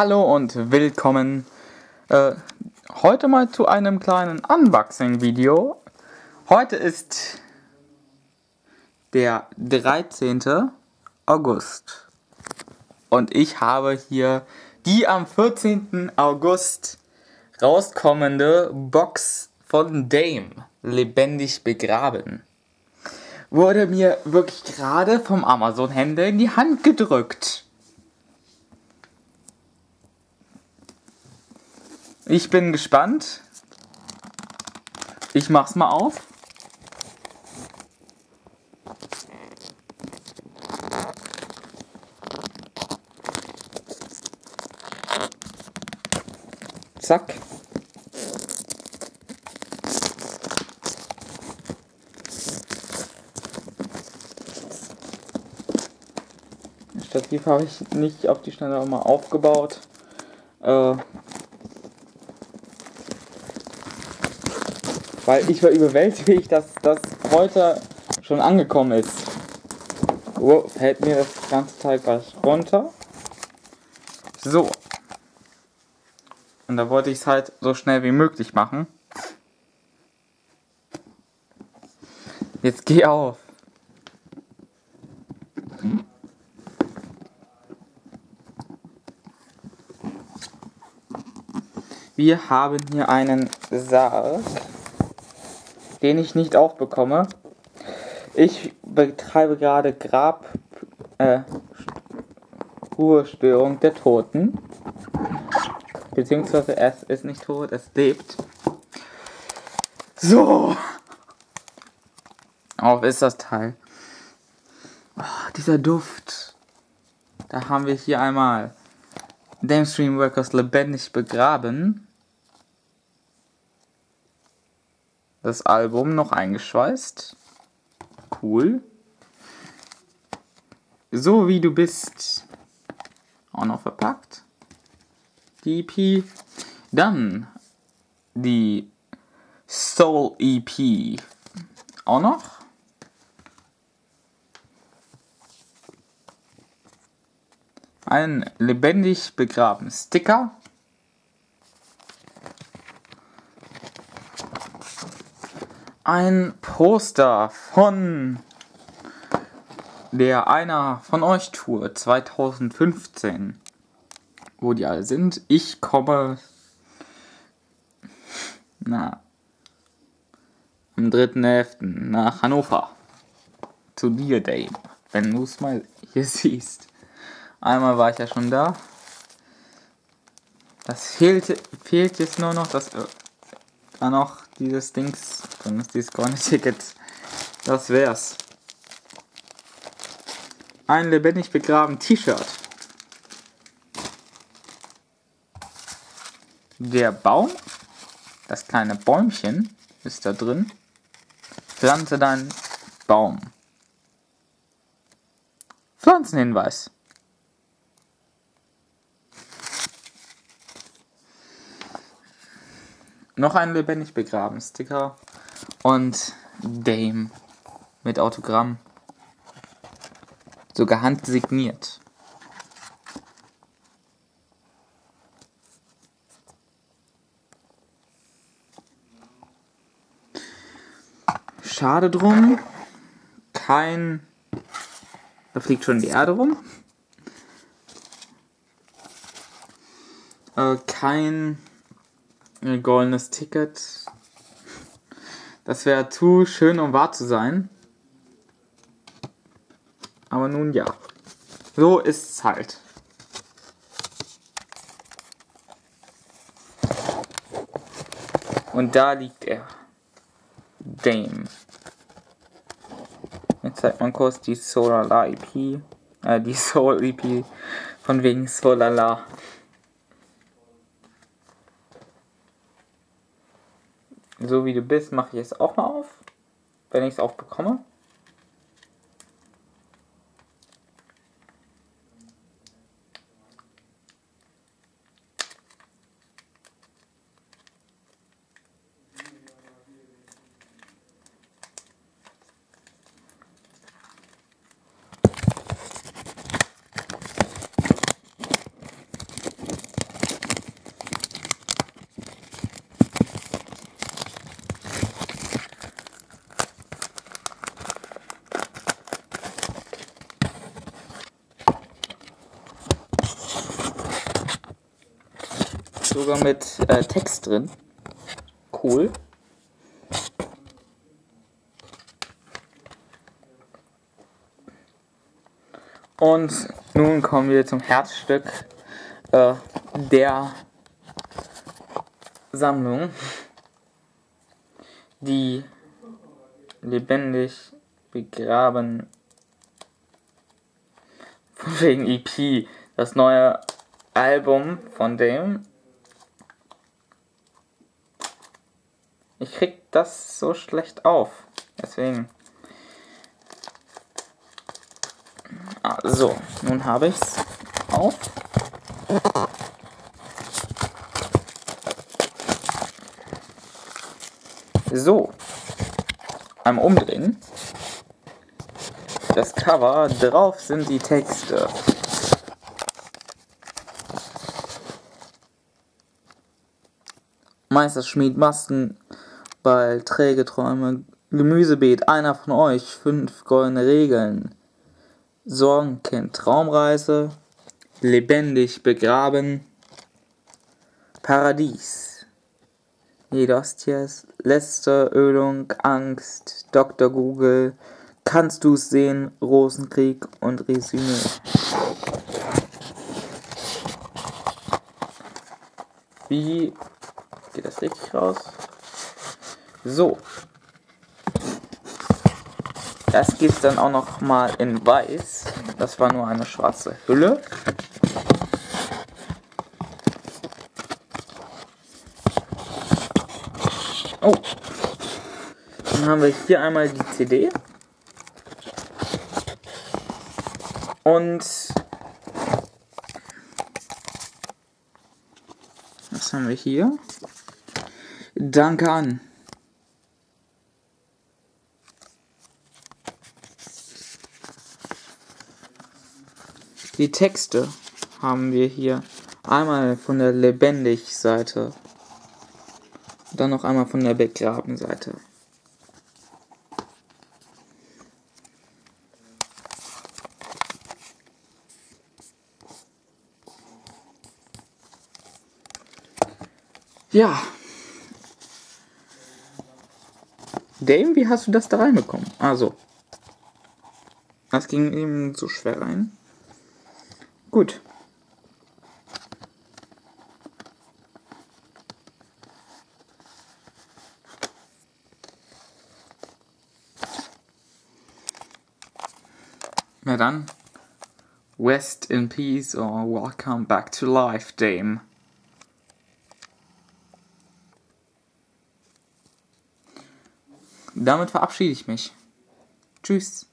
Hallo und willkommen äh, heute mal zu einem kleinen Unboxing-Video. Heute ist der 13. August und ich habe hier die am 14. August rauskommende Box von Dame lebendig begraben. Wurde mir wirklich gerade vom Amazon-Händler in die Hand gedrückt. Ich bin gespannt. Ich mach's mal auf. Zack. Stativ habe ich nicht auf die Schnelle mal aufgebaut. Äh, Weil ich war überwältigt, dass das heute schon angekommen ist. Oh, fällt mir das ganze Teil gleich runter. So. Und da wollte ich es halt so schnell wie möglich machen. Jetzt geh auf. Wir haben hier einen Sarg den ich nicht aufbekomme. Ich betreibe gerade Grab äh, Ruhestörung der Toten. Beziehungsweise es ist nicht tot, es lebt. So. Auf ist das Teil. Oh, dieser Duft. Da haben wir hier einmal Dame Streamworkers lebendig begraben. Das Album noch eingeschweißt. Cool. So wie du bist. Auch noch verpackt. Die EP. Dann die Soul EP. Auch noch. Ein lebendig begraben Sticker. Ein Poster von der Einer von euch Tour 2015. Wo die alle sind. Ich komme. Na. Am 3.11. nach Hannover. Zu dir, Dave. Wenn du es mal hier siehst. Einmal war ich ja schon da. Das fehlt, fehlt jetzt nur noch, dass da noch dieses Dings dann ist dieses grüne Ticket. Das wär's. Ein lebendig begraben T-Shirt. Der Baum, das kleine Bäumchen, ist da drin. Pflanze deinen Baum. Pflanzenhinweis. Noch ein lebendig begraben Sticker und Dame mit Autogramm. Sogar handsigniert. Schade drum. Kein. Da fliegt schon die Erde rum. Äh, kein goldenes Ticket. Das wäre zu schön, um wahr zu sein. Aber nun ja. So ist's halt. Und da liegt er. Dame. Jetzt zeigt man kurz die Solala EP. Äh, die Soul EP. Von wegen Solala. So wie du bist, mache ich es auch mal auf, wenn ich es aufbekomme. Sogar mit äh, Text drin. Cool. Und nun kommen wir zum Herzstück äh, der Sammlung, die lebendig begraben von wegen EP, das neue Album von dem. Ich krieg das so schlecht auf, deswegen. Ah, so, nun habe ich's auf. So, einmal umdrehen. Das Cover, drauf sind die Texte. Meisterschmied, Masken, Ball, träge Träume, Gemüsebeet, einer von euch, fünf goldene Regeln. Sorgenkind, Traumreise, lebendig begraben, Paradies. Jedostias, letzte Ölung, Angst, Dr. Google, kannst du's sehen, Rosenkrieg und Resümee. Wie geht das richtig raus? So, das gibt es dann auch noch mal in weiß. Das war nur eine schwarze Hülle. Oh. Dann haben wir hier einmal die CD. Und was haben wir hier? Danke an. Die Texte haben wir hier einmal von der Lebendig-Seite, dann noch einmal von der Begraben-Seite. Ja. Dame, wie hast du das da reinbekommen? Also. Das ging eben so schwer rein. Gut. Na dann, Rest in Peace or Welcome Back to Life, Dame. Damit verabschiede ich mich. Tschüss.